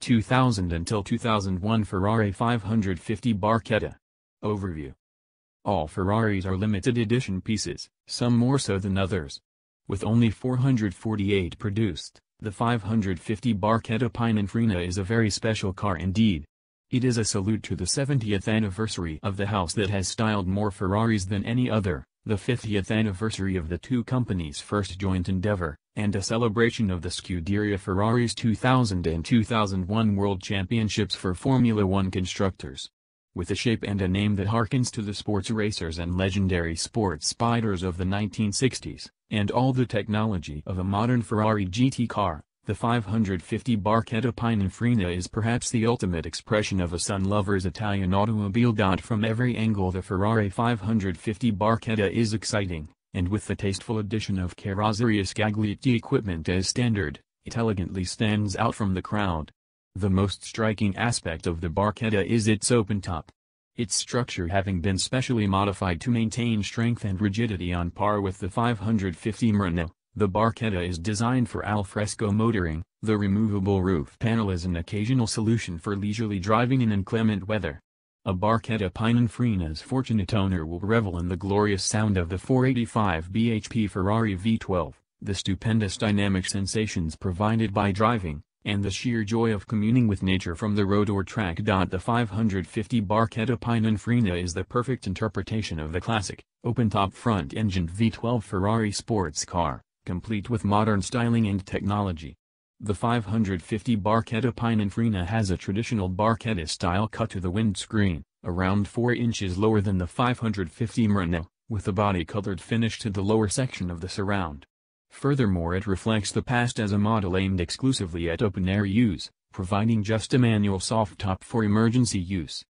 2000 until 2001 Ferrari 550 Barchetta. Overview All Ferraris are limited edition pieces, some more so than others. With only 448 produced, the 550 Barchetta Pininfarina is a very special car indeed. It is a salute to the 70th anniversary of the house that has styled more Ferraris than any other, the 50th anniversary of the two companies' first joint endeavor, and a celebration of the Scuderia Ferrari's 2000 and 2001 World Championships for Formula One constructors. With a shape and a name that harkens to the sports racers and legendary sports spiders of the 1960s, and all the technology of a modern Ferrari GT car, the 550 Barchetta Pininfarina is perhaps the ultimate expression of a sun lover's Italian automobile. From every angle the Ferrari 550 Barchetta is exciting, and with the tasteful addition of Carrozzeria Scaglietti equipment as standard, it elegantly stands out from the crowd. The most striking aspect of the Barchetta is its open top. Its structure having been specially modified to maintain strength and rigidity on par with the 550 Maranello, the Barchetta is designed for alfresco motoring, the removable roof panel is an occasional solution for leisurely driving in inclement weather. A Barchetta Pininfarina's fortunate owner will revel in the glorious sound of the 485 bhp Ferrari V12, the stupendous dynamic sensations provided by driving, and the sheer joy of communing with nature from the road or track. The 550 Barchetta Pininfarina is the perfect interpretation of the classic, open-top front-engined V12 Ferrari sports car, complete with modern styling and technology. The 550 Barchetta Pininfarina has a traditional Barchetta style cut to the windscreen, around 4 inches lower than the 550 Maranello, with a body-colored finish to the lower section of the surround. Furthermore it reflects the past as a model aimed exclusively at open-air use, providing just a manual soft top for emergency use.